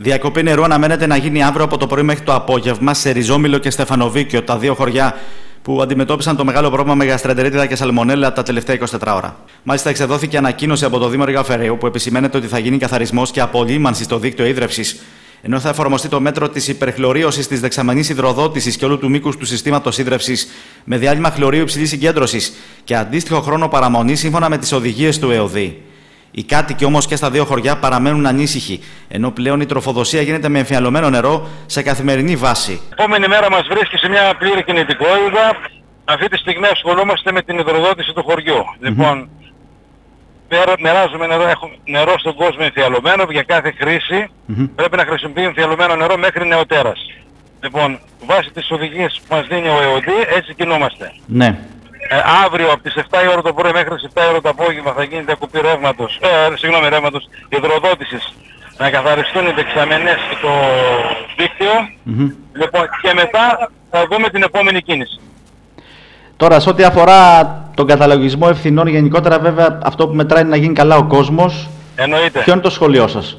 Διακοπή νερού αναμένεται να γίνει αύριο από το πρωί μέχρι το απόγευμα σε Ριζόμιλο και Στεφανοβίκιο, τα δύο χωριά που αντιμετώπισαν το μεγάλο πρόβλημα με γαστρεντερίτιδα και σαλμονέλα τα τελευταία 24 ώρα. Μάλιστα, εξεδόθηκε ανακοίνωση από το Δήμο Ριγαφεραίου που επισημαίνεται ότι θα γίνει καθαρισμός και απολύμανση στο δίκτυο ίδρυυση, ενώ θα εφαρμοστεί το μέτρο της υπερχλωρίωσης της δεξαμενής υδροδότησης και όλου του μήκους του συστήματος ίδρυυση με διάλειμμα χλωρίου υψηλής συγκέντρωσης και αντίστοιχο χρόνο παραμονή σύμφωνα με τις οδηγίες του ΕΟΔΗ. Οι κάτοικοι όμως και στα δύο χωριά παραμένουν ανήσυχοι, ενώ πλέον η τροφοδοσία γίνεται με εμφιαλωμένο νερό σε καθημερινή βάση. Η επόμενη μέρα μας βρίσκει σε μια πλήρη κινητικότητα. Αυτή τη στιγμή ασχολούμαστε με την υδροδότηση του χωριού. Mm-hmm. Λοιπόν, μεράζουμε νερό, έχουμε νερό στον κόσμο εμφιαλωμένο για κάθε χρήση. Mm-hmm. Πρέπει να χρησιμοποιεί εμφιαλωμένο νερό μέχρι νεοτέρας. Λοιπόν, βάσει τις οδηγίες που μας δίνει ο ΕΟΔΗ, έτσι κινούμαστε. Ναι. Ε, αύριο από τις 7 η ώρα το πρωί μέχρι τις 7 η ώρα το απόγευμα θα γίνει διακοπή ρεύματος, ε, συγγνώμη ρεύματος, υδροδότησης να καθαριστούν οι δεξαμενές και το δίκτυο. Mm-hmm. Λοιπόν, και μετά θα δούμε την επόμενη κίνηση. Τώρα, σε ό,τι αφορά τον καταλογισμό ευθυνών, γενικότερα βέβαια αυτό που μετράει είναι να γίνει καλά ο κόσμος. Εννοείται. Ποιο είναι το σχολείο σας;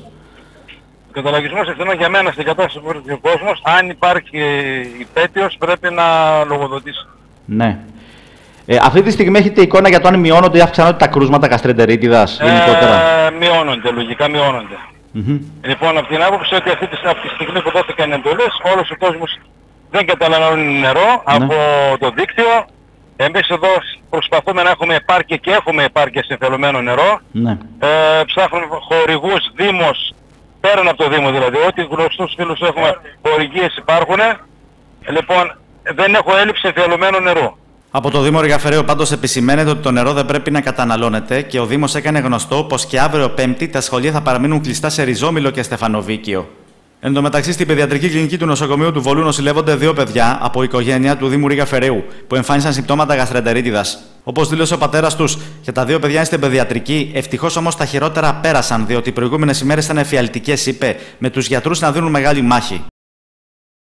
Ο καταλογισμός ευθυνών για μένα στην κατάσταση που βρίσκεται ο κόσμος, αν υπάρχει υπέτειος πρέπει να λογοδοτήσει. Ναι. Ε, αυτή τη στιγμή έχετε εικόνα για το αν μειώνονται ή αυξάνονται τα κρούσματα γαστρεντερίτιδας γενικότερα; Ε, μειώνονται, λογικά μειώνονται. Mm-hmm. Λοιπόν, από την άποψη ότι αυτή τη, αυτή τη στιγμή που δόθηκαν εντολές, όλος ο κόσμος δεν καταλαβαίνει νερό ναι. από το δίκτυο. Εμείς εδώ προσπαθούμε να έχουμε επάρκεια και έχουμε επάρκεια σε θελωμένο νερό. Ναι. Ε, ψάχνουμε χορηγούς, δήμος, πέραν από το δήμο δηλαδή, ό,τι γνωστούς φίλους έχουμε χορηγίες υπάρχουν. Λοιπόν, δεν έχω έλλειψη θελωμένου νερού. Από το Δήμο Ριγαφερέου πάντως επισημαίνεται ότι το νερό δεν πρέπει να καταναλώνεται και ο Δήμος έκανε γνωστό πως και αύριο Πέμπτη τα σχολεία θα παραμείνουν κλειστά σε Ριζόμιλο και Στεφανοβίκιο. Εν τω μεταξύ, στην παιδιατρική κλινική του νοσοκομείου του Βολού νοσηλεύονται δύο παιδιά από οικογένεια του Δήμου Ρίγα Φεραίου που εμφάνισαν συμπτώματα γαστρεντερίτιδας. Όπως δήλωσε ο πατέρας τους, και τα δύο παιδιά είναι στην παιδιατρική, ευτυχώς όμως τα χειρότερα πέρασαν, διότι οι προηγούμενες ημέρες ήταν εφιαλτικές, είπε, με τους γιατρούς να δίνουν μεγάλη μάχη.